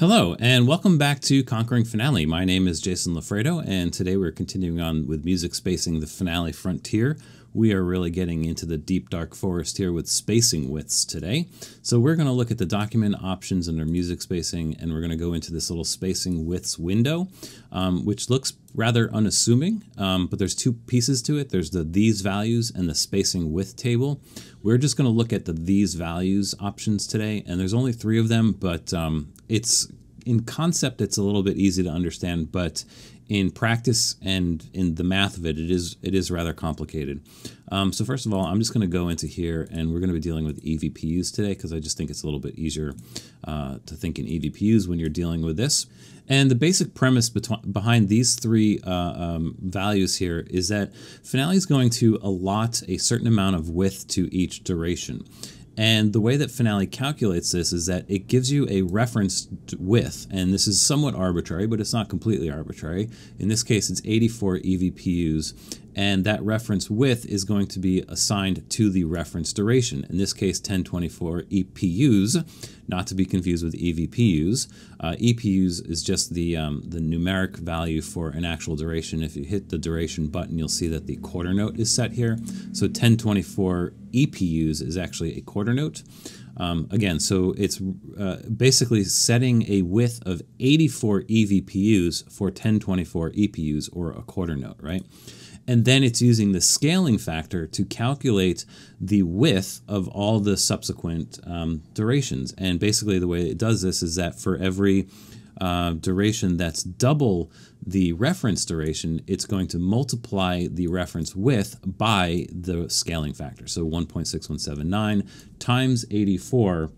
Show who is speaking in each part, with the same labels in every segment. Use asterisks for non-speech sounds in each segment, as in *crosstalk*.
Speaker 1: Hello, and welcome back to Conquering Finale. My name is Jason Lafredo, and today we're continuing on with music spacing the finale frontier. We are really getting into the deep dark forest here with spacing widths today. So we're going to look at the document options under music spacing, and we're going to go into this little spacing widths window, um, which looks rather unassuming, um, but there's two pieces to it. There's the these values and the spacing width table. We're just going to look at the these values options today, and there's only three of them, but um, it's in concept it's a little bit easy to understand, but in practice and in the math of it, it is it is rather complicated. Um, so first of all, I'm just going to go into here, and we're going to be dealing with EVPUs today because I just think it's a little bit easier uh, to think in EVPUs when you're dealing with this. And the basic premise behind these three uh, um, values here is that Finale is going to allot a certain amount of width to each duration. And the way that Finale calculates this is that it gives you a reference width, and this is somewhat arbitrary, but it's not completely arbitrary. In this case, it's 84 EVPUs, and that reference width is going to be assigned to the reference duration. In this case, 1024 EDUs, not to be confused with EVPUs. Uh, EDUs is just the, um, the numeric value for an actual duration. If you hit the duration button, you'll see that the quarter note is set here. So 1024 EDUs is actually a quarter note. Um, again, so it's uh, basically setting a width of 84 EVPUs for 1024 EDUs or a quarter note, right? and then it's using the scaling factor to calculate the width of all the subsequent um, durations. And basically, the way it does this is that for every uh, duration that's double the reference duration, it's going to multiply the reference width by the scaling factor. So 1.6179 times 84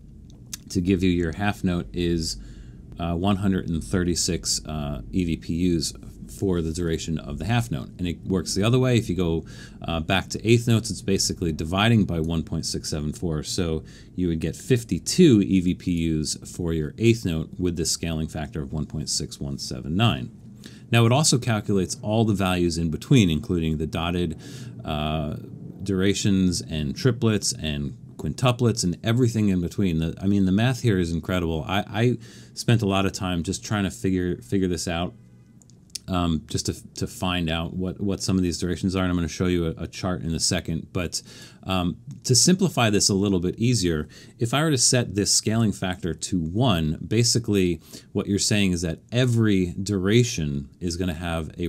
Speaker 1: to give you your half note is uh, 136 uh, EVPUs for the duration of the half note. And it works the other way. If you go uh, back to eighth notes, it's basically dividing by 1.674. So you would get 52 EVPUs for your eighth note with this scaling factor of 1.6179. Now it also calculates all the values in between, including the dotted uh, durations and triplets and quintuplets and everything in between. The, I mean, the math here is incredible. I, I spent a lot of time just trying to figure figure this out um, just to, to find out what, what some of these durations are. And I'm going to show you a, a chart in a second. But um, to simplify this a little bit easier, if I were to set this scaling factor to 1, basically what you're saying is that every duration is going to have a,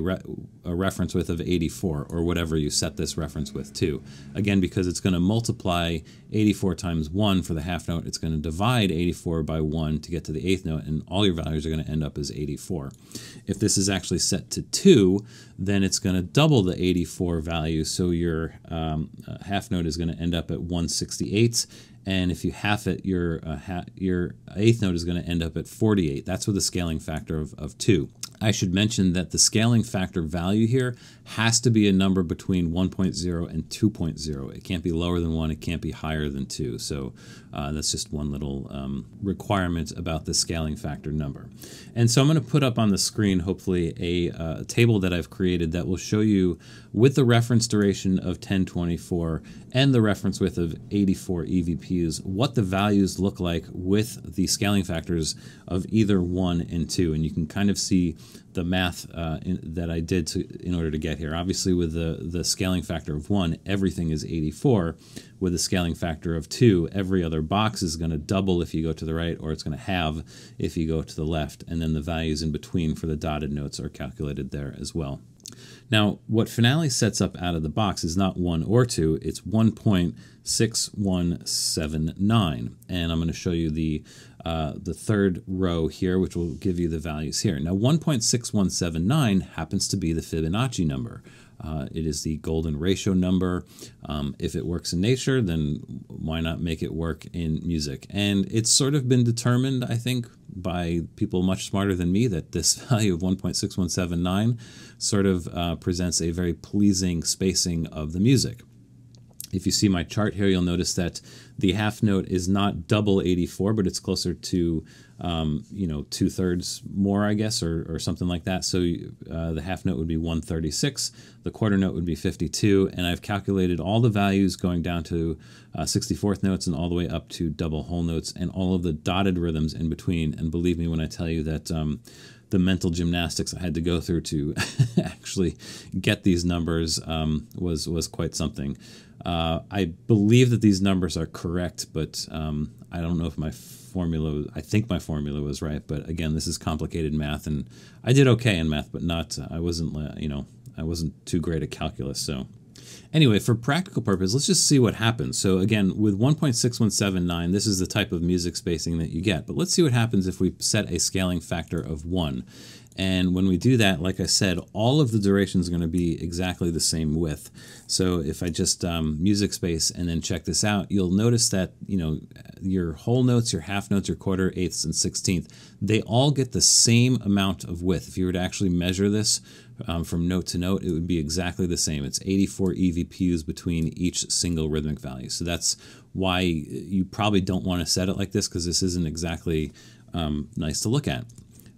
Speaker 1: a reference width of 84 or whatever you set this reference width to. Again, because it's going to multiply 84 times 1 for the half note, it's going to divide 84 by 1 to get to the eighth note, and all your values are going to end up as 84. If this is actually set to 2, then it's going to double the 84 value, so your um, uh, half note is going to end up at 168 and if you half it, your uh, ha your eighth note is going to end up at 48. That's with a scaling factor of, of 2. I should mention that the scaling factor value here has to be a number between 1.0 and 2.0. It can't be lower than 1, it can't be higher than 2. So uh, that's just one little um, requirement about the scaling factor number. And so I'm going to put up on the screen, hopefully, a, uh, table that I've created that will show you with the reference duration of 1024 and the reference width of 84 EVPs what the values look like with the scaling factors of either 1 and 2. And you can kind of see the math uh, in, that I did to, in order to get here. Obviously, with the, the scaling factor of 1, everything is 84. With a scaling factor of 2, every other box is going to double if you go to the right, or it's going to halve if you go to the left. And then the values in between for the dotted notes are calculated there as well. Now, what Finale sets up out of the box is not 1 or 2, it's 1.6179. And I'm going to show you the, uh, the third row here, which will give you the values here. Now, 1.6179 happens to be the Fibonacci number. Uh, it is the golden ratio number. Um, if it works in nature, then why not make it work in music? And it's sort of been determined, I think, by people much smarter than me that this *laughs* value of 1.6179 sort of uh, presents a very pleasing spacing of the music. If you see my chart here, you'll notice that The half note is not double 84, but it's closer to um, you know two thirds more, I guess, or, or something like that. So uh, the half note would be 136, the quarter note would be 52, and I've calculated all the values going down to uh, 64th notes and all the way up to double whole notes and all of the dotted rhythms in between. And believe me when I tell you that. Um, the mental gymnastics I had to go through to *laughs* actually get these numbers um, was was quite something. Uh, I believe that these numbers are correct, but um, I don't know if my formula. I think my formula was right, but again, this is complicated math, and I did okay in math, but not. I wasn't. Uh, you know, I wasn't too great at calculus, so. Anyway, for practical purpose, let's just see what happens. So again, with 1.6179, this is the type of music spacing that you get. But let's see what happens if we set a scaling factor of 1. And when we do that, like I said, all of the durations are going to be exactly the same width. So if I just um, music space and then check this out, you'll notice that you know your whole notes, your half notes, your quarter, eighths, and sixteenth, they all get the same amount of width. If you were to actually measure this um, from note to note, it would be exactly the same. It's 84 EVPUs between each single rhythmic value. So that's why you probably don't want to set it like this because this isn't exactly um, nice to look at.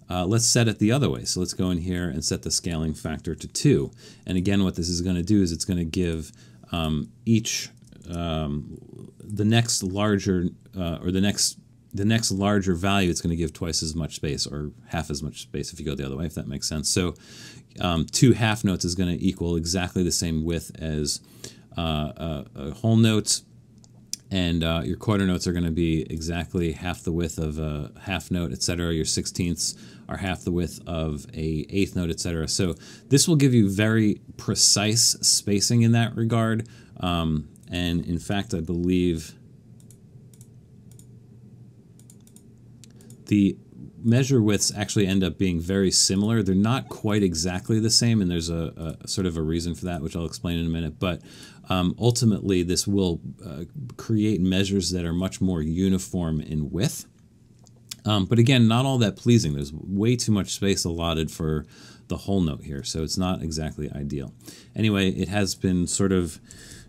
Speaker 1: Uh, let's set it the other way. So let's go in here and set the scaling factor to 2. And again, what this is going to do is it's going to give um, each, um, the next larger, uh, or the next the next larger value, it's going to give twice as much space or half as much space if you go the other way, if that makes sense. So um, two half notes is going to equal exactly the same width as uh, a, a, whole note, and uh, your quarter notes are going to be exactly half the width of a half note, etc. Your sixteenths are half the width of a eighth note, etc. So this will give you very precise spacing in that regard. Um, and in fact, I believe the measure widths actually end up being very similar. They're not quite exactly the same, and there's a, a sort of a reason for that, which I'll explain in a minute. But um, ultimately, this will uh, create measures that are much more uniform in width. Um, but again, not all that pleasing. There's way too much space allotted for the whole note here, so it's not exactly ideal. Anyway, it has been sort of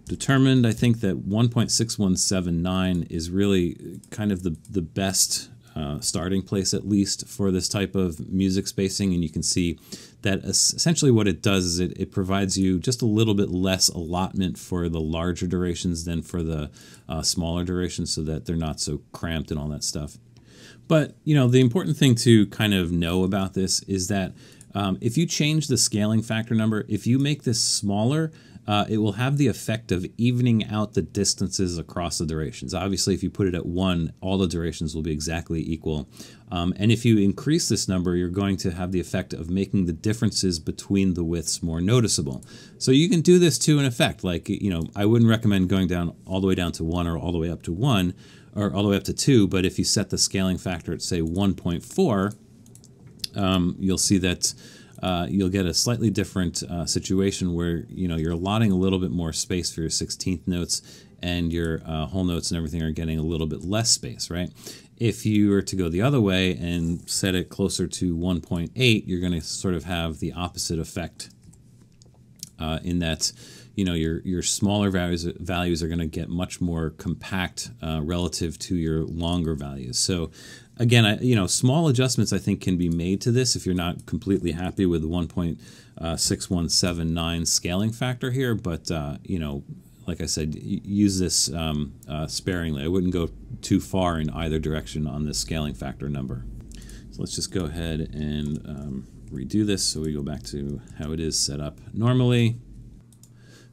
Speaker 1: determined, I think, that 1.6179 is really kind of the, the best uh, starting place at least for this type of music spacing and you can see that essentially what it does is it, it provides you just a little bit less allotment for the larger durations than for the uh, smaller durations so that they're not so cramped and all that stuff. But you know the important thing to kind of know about this is that um, if you change the scaling factor number, if you make this smaller, uh, it will have the effect of evening out the distances across the durations. Obviously, if you put it at one, all the durations will be exactly equal. Um, and if you increase this number, you're going to have the effect of making the differences between the widths more noticeable. So you can do this to an effect. Like, you know, I wouldn't recommend going down all the way down to one or all the way up to one or all the way up to two, but if you set the scaling factor at say 1.4, um, you'll see that uh, you'll get a slightly different uh, situation where you know you're allotting a little bit more space for your 16th notes and your uh, whole notes and everything are getting a little bit less space, right? If you were to go the other way and set it closer to 1.8, you're going to sort of have the opposite effect uh, in that you know your your smaller values values are going to get much more compact uh, relative to your longer values. So again, I, you know, small adjustments I think can be made to this if you're not completely happy with the 1.6179 uh, scaling factor here. But uh, you know, like I said, use this um, uh, sparingly. I wouldn't go too far in either direction on this scaling factor number. So let's just go ahead and um, redo this so we go back to how it is set up normally.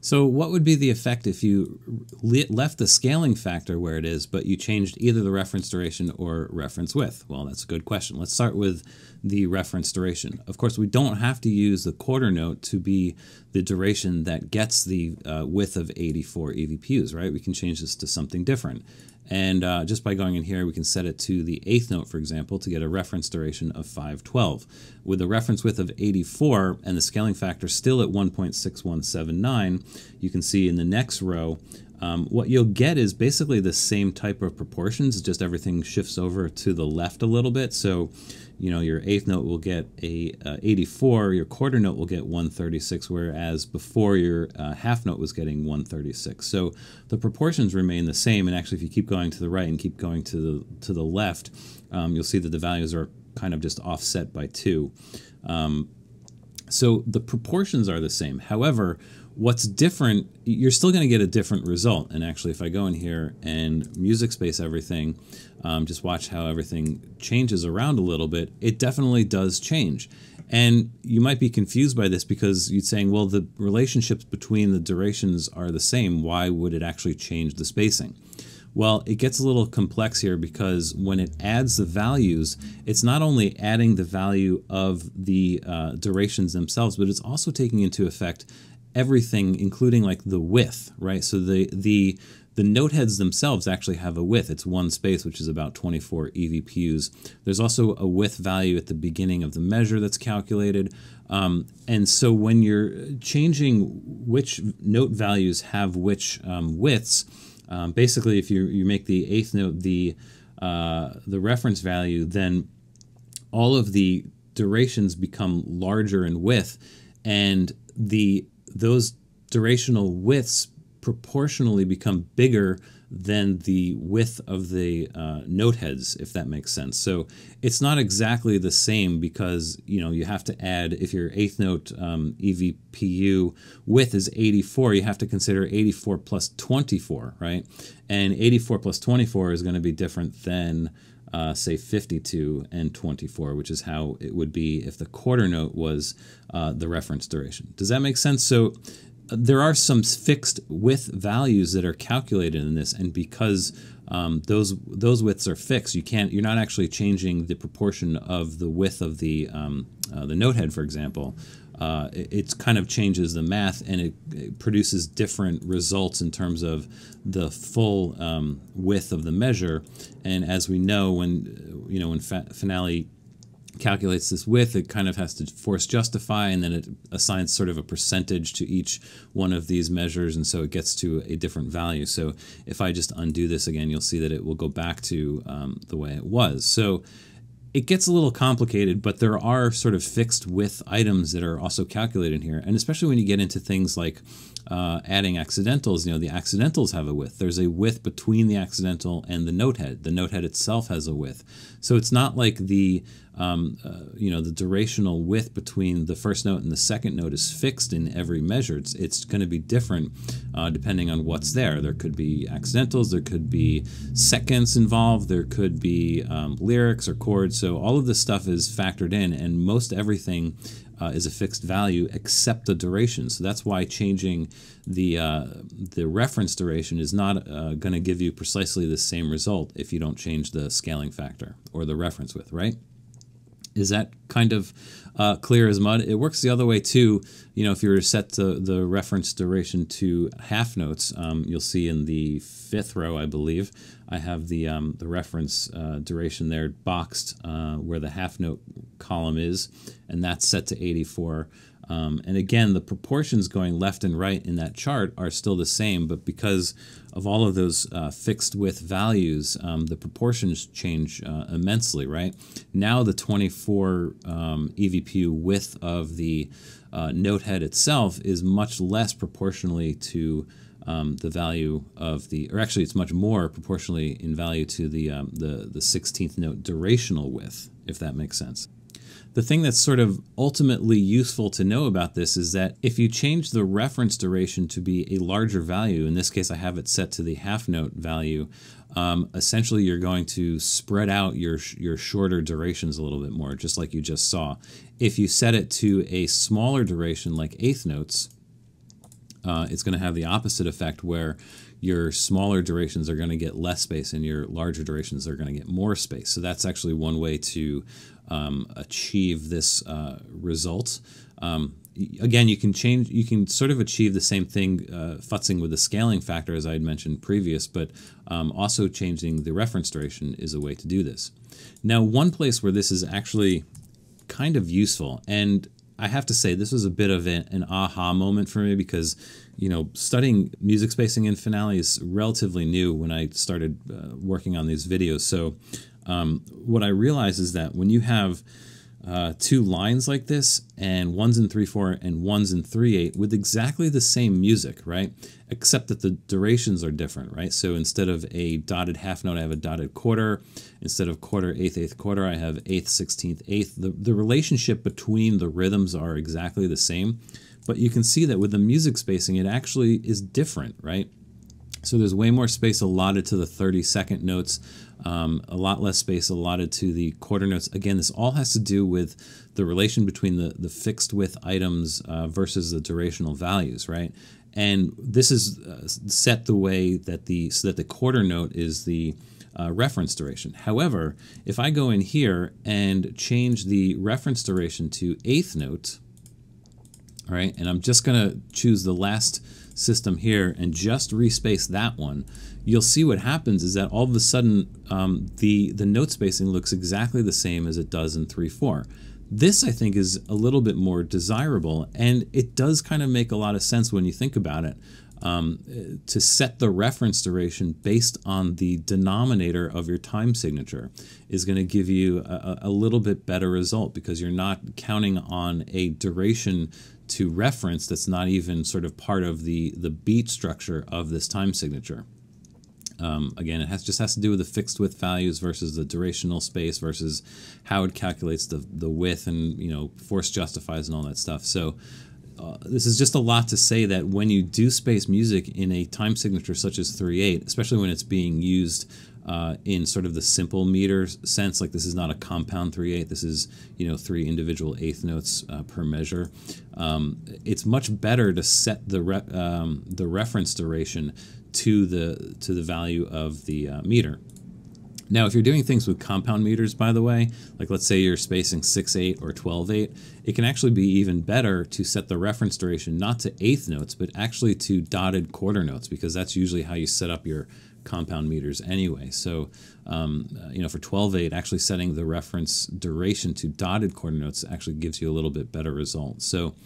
Speaker 1: So what would be the effect if you left the scaling factor where it is, but you changed either the reference duration or reference width? Well, that's a good question. Let's start with the reference duration. Of course, we don't have to use the quarter note to be the duration that gets the uh, width of 84 EVPUs, right? We can change this to something different. And uh, just by going in here, we can set it to the eighth note, for example, to get a reference duration of 512. With a reference width of 84 and the scaling factor still at 1.6179, you can see in the next row, um, what you'll get is basically the same type of proportions, just everything shifts over to the left a little bit. So, you know, your eighth note will get a uh, 84, your quarter note will get 136, whereas before your uh, half note was getting 136. So the proportions remain the same, and actually, if you keep going to the right and keep going to the to the left, um, you'll see that the values are kind of just offset by two. Um, so the proportions are the same. However, what's different, you're still going to get a different result. And actually, if I go in here and music space everything, um, just watch how everything changes around a little bit, it definitely does change. And you might be confused by this because you're saying, well, the relationships between the durations are the same. Why would it actually change the spacing? Well, it gets a little complex here because when it adds the values, it's not only adding the value of the uh, durations themselves, but it's also taking into effect everything, including like the width, right? So the the the note heads themselves actually have a width. It's one space, which is about 24 EVPUs. There's also a width value at the beginning of the measure that's calculated. Um, and so when you're changing which note values have which um, widths, um, basically, if you you make the eighth note the uh, the reference value, then all of the durations become larger in width, and the those durational widths proportionally become bigger than the width of the uh, note heads, if that makes sense. So it's not exactly the same because you know you have to add if your eighth note um, EVPU width is 84, you have to consider 84 plus 24, right? And 84 plus 24 is going to be different than uh, say 52 and 24, which is how it would be if the quarter note was uh, the reference duration. Does that make sense? So there are some fixed width values that are calculated in this, and because um, those those widths are fixed, you can't you're not actually changing the proportion of the width of the um, uh, the note head, for example. Uh, it, it, kind of changes the math and it, it, produces different results in terms of the full um, width of the measure. And as we know, when you know when finale calculates this width, it kind of has to force justify, and then it assigns sort of a percentage to each one of these measures, and so it gets to a different value. So if I just undo this again, you'll see that it will go back to um, the way it was. So it gets a little complicated, but there are sort of fixed width items that are also calculated here, and especially when you get into things like uh, adding accidentals, you know, the accidentals have a width. There's a width between the accidental and the note head. The note head itself has a width. So it's not like the um, uh, you know, the durational width between the first note and the second note is fixed in every measure. It's, it's going to be different uh, depending on what's there. There could be accidentals, there could be seconds involved, there could be um, lyrics or chords. So all of this stuff is factored in, and most everything uh, is a fixed value except the duration. So that's why changing the uh, the reference duration is not uh, going to give you precisely the same result if you don't change the scaling factor or the reference width, right? Is that kind of uh, clear as mud? It works the other way too. You know, if you were to set the, the reference duration to half notes, um, you'll see in the fifth row, I believe, I have the um, the reference uh, duration there boxed uh, where the half note column is, and that's set to 84. Um, and again, the proportions going left and right in that chart are still the same, but because of all of those uh, fixed width values, um, the proportions change uh, immensely, right? Now the 24 um, EVPU width of the uh, note head itself is much less proportionally to um, the value of the, or actually it's much more proportionally in value to the, um, the, the 16th note durational width, if that makes sense. The thing that's sort of ultimately useful to know about this is that if you change the reference duration to be a larger value, in this case I have it set to the half note value, um, essentially you're going to spread out your, your shorter durations a little bit more, just like you just saw. If you set it to a smaller duration like eighth notes, uh, it's going to have the opposite effect where your smaller durations are going to get less space and your larger durations are going to get more space. So that's actually one way to um, achieve this uh, result. Um, again, you can change, you can sort of achieve the same thing uh, futzing with the scaling factor as I had mentioned previous, but um, also changing the reference duration is a way to do this. Now, one place where this is actually kind of useful, and I have to say this was a bit of an, aha moment for me because you know studying music spacing in Finale is relatively new when I started uh, working on these videos. So um, what I realize is that when you have uh, two lines like this and ones in 3-4 and ones in 3-8 with exactly the same music, right? Except that the durations are different, right? So instead of a dotted half note, I have a dotted quarter. Instead of quarter, eighth, eighth quarter, I have eighth, sixteenth, eighth. The, the relationship between the rhythms are exactly the same. But you can see that with the music spacing, it actually is different, right? So there's way more space allotted to the 30 second notes um, a lot less space allotted to the quarter notes. Again, this all has to do with the relation between the, the fixed width items uh, versus the durational values, right? And this is uh, set the way that the so that the quarter note is the uh, reference duration. However, if I go in here and change the reference duration to eighth note, all right, and I'm just going to choose the last system here and just respace that one, you'll see what happens is that all of a sudden um, the, the note spacing looks exactly the same as it does in 3-4. This, I think, is a little bit more desirable, and it does kind of make a lot of sense when you think about it. Um, to set the reference duration based on the denominator of your time signature is going to give you a, a, little bit better result because you're not counting on a duration to reference that's not even sort of part of the, the beat structure of this time signature. Um, again, it has just has to do with the fixed width values versus the durational space versus how it calculates the, the width and you know force justifies and all that stuff. So uh, this is just a lot to say that when you do space music in a time signature such as 3-8, especially when it's being used uh, in sort of the simple meter sense, like this is not a compound 3-8, this is, you know, three individual eighth notes uh, per measure. Um, it's much better to set the, re um, the reference duration to the to the value of the uh, meter. Now, if you're doing things with compound meters, by the way, like let's say you're spacing 6-8 or 12-8, it can actually be even better to set the reference duration not to eighth notes, but actually to dotted quarter notes, because that's usually how you set up your compound meters anyway. So, um, uh, you know, for 12-8, actually setting the reference duration to dotted quarter notes actually gives you a little bit better result. So,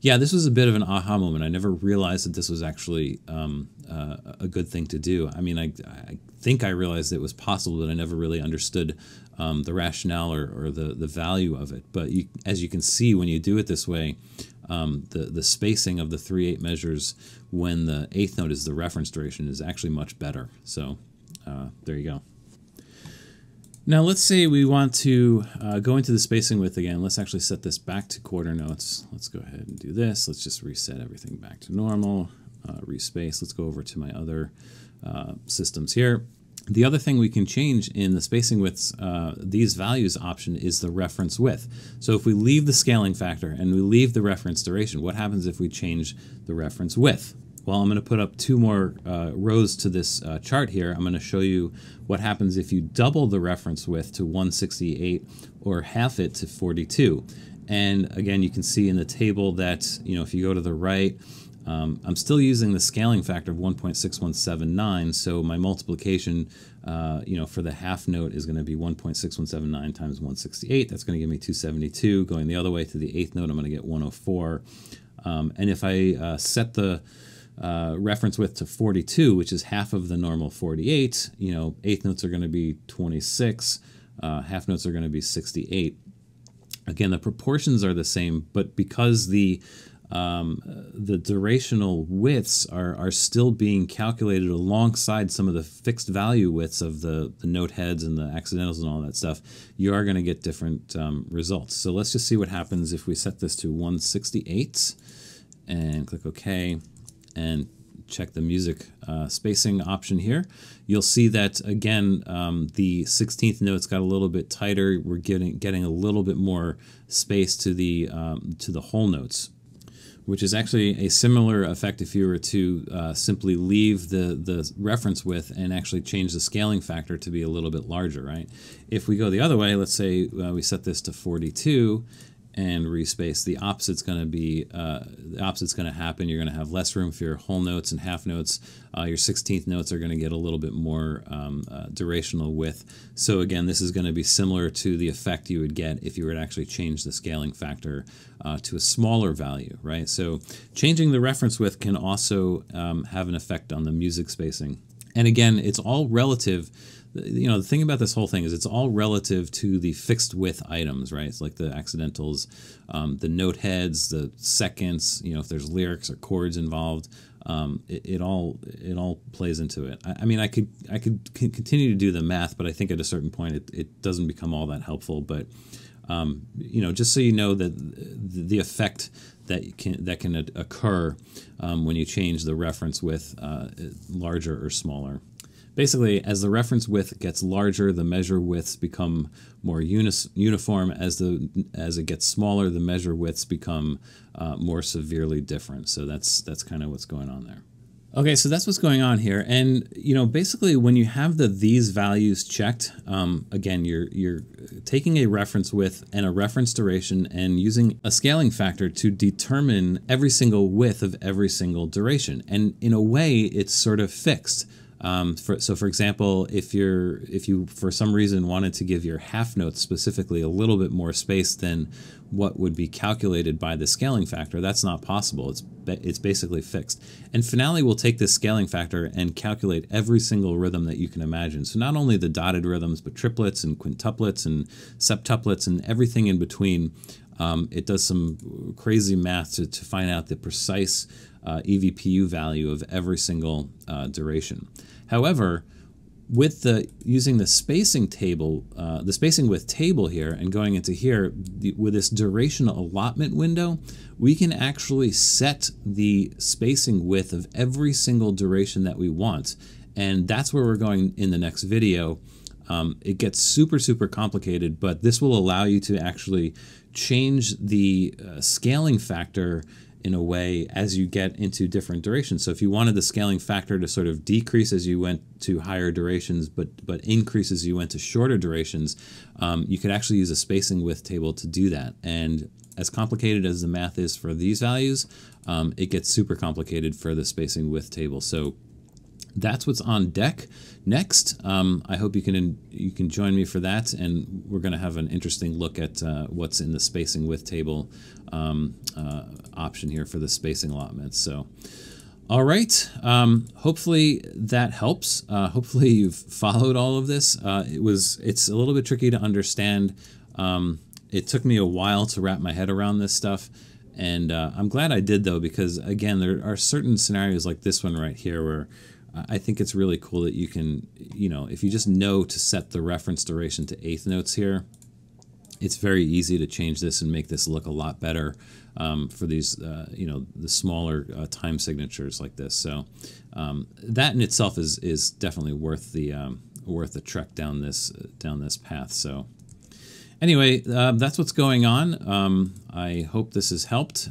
Speaker 1: yeah, this was a bit of an aha moment. I never realized that this was actually um, uh, a good thing to do. I mean, I, I, think I realized it was possible, but I never really understood um, the rationale or, or, the, the value of it. But you, as you can see, when you do it this way, um, the, the spacing of the 3-8 measures when the eighth note is the reference duration is actually much better. So uh, there you go. Now let's say we want to uh, go into the spacing width again. Let's actually set this back to quarter notes. Let's go ahead and do this. Let's just reset everything back to normal, uh, respace. Let's go over to my other uh, systems here. The other thing we can change in the spacing widths, uh, these values option is the reference width. So if we leave the scaling factor and we leave the reference duration, what happens if we change the reference width? Well, I'm going to put up two more uh, rows to this uh, chart here. I'm going to show you what happens if you double the reference width to 168 or half it to 42. And again, you can see in the table that, you know, if you go to the right, um, I'm still using the scaling factor of 1.6179, so my multiplication, uh, you know, for the half note is going to be 1.6179 times 168. That's going to give me 272. Going the other way to the eighth note, I'm going to get 104. Um, and if I uh, set the uh, reference width to 42, which is half of the normal 48. You know, eighth notes are going to be 26, uh, half notes are going to be 68. Again, the proportions are the same, but because the um, the durational widths are, are still being calculated alongside some of the fixed value widths of the, the note heads and the accidentals and all that stuff, you are going to get different um, results. So let's just see what happens if we set this to 168 and click OK and check the music uh, spacing option here, you'll see that again um, the 16th note's got a little bit tighter. We're getting getting a little bit more space to the um, to the whole notes, which is actually a similar effect if you were to uh, simply leave the the reference width and actually change the scaling factor to be a little bit larger, right? If we go the other way, let's say uh, we set this to 42 and respace, the opposite's going to be uh, the opposite's going to happen. You're going to have less room for your whole notes and half notes. Uh, your 16th notes are going to get a little bit more um, uh, durational width. So again, this is going to be similar to the effect you would get if you were to actually change the scaling factor uh, to a smaller value, right? So changing the reference width can also um, have an effect on the music spacing. And again, it's all relative you know the thing about this whole thing is it's all relative to the fixed width items right? It's like the accidentals um, the note heads the seconds you know if there's lyrics or chords involved um, it, it, all it all plays into it. I, I, mean I could I could continue to do the math but I think at a certain point it, it doesn't become all that helpful. But um, you know just so you know that the effect that can that can occur um, when you change the reference width uh, larger or smaller basically, as the reference width gets larger, the measure widths become more unis- uniform. As the as it gets smaller, the measure widths become uh, more severely different. So that's that's kind of what's going on there. Okay, so that's what's going on here, and you know, basically, when you have the these values checked, um, again, you're you're taking a reference width and a reference duration and using a scaling factor to determine every single width of every single duration, and in a way, it's sort of fixed. Um, for, so, for example, if you're if you for some reason wanted to give your half notes specifically a little bit more space than what would be calculated by the scaling factor, that's not possible. It's it's basically fixed. And Finale will take this scaling factor and calculate every single rhythm that you can imagine. So not only the dotted rhythms, but triplets and quintuplets and septuplets and everything in between. Um, it does some crazy math to, to find out the precise uh, EVPU value of every single uh, duration. However, with the using the spacing table, uh, the spacing width table here, and going into here the, with this duration allotment window, we can actually set the spacing width of every single duration that we want, and that's where we're going in the next video. Um, it gets super super complicated, but this will allow you to actually change the uh, scaling factor in a way as you get into different durations. So if you wanted the scaling factor to sort of decrease as you went to higher durations, but but increase as you went to shorter durations, um, you could actually use a spacing width table to do that. And as complicated as the math is for these values, um, it gets super complicated for the spacing width table. So that's what's on deck next. Um, I hope you can you can join me for that, and we're going to have an interesting look at uh, what's in the spacing width table um, uh, option here for the spacing allotments. So, all right. Um, hopefully that helps. Uh, hopefully *laughs* you've followed all of this. Uh, it was it's a little bit tricky to understand. Um, it took me a while to wrap my head around this stuff. And uh, I'm glad I did though, because again, there are certain scenarios like this one right here where I think it's really cool that you can, you know, if you just know to set the reference duration to eighth notes here, it's very easy to change this and make this look a lot better um, for these, uh, you know, the smaller uh, time signatures like this. So um, that in itself is is definitely worth the um, worth the trek down this down this path. So anyway, uh, that's what's going on. Um, I hope this has helped.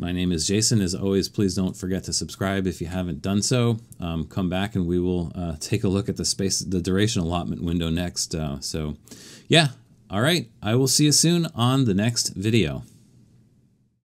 Speaker 1: My name is Jason. As always, please don't forget to subscribe if you haven't done so. Um, come back and we will uh, take a look at the space, the duration allotment window next. Uh, so, yeah, all right. I will see you soon on the next video.